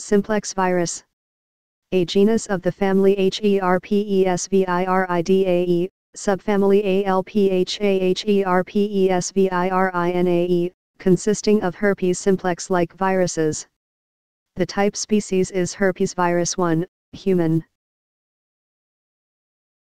Simplex virus. A genus of the family Herpesviridae, subfamily Alphaherpesvirinae, consisting of herpes simplex-like viruses. The type species is herpes virus 1, human.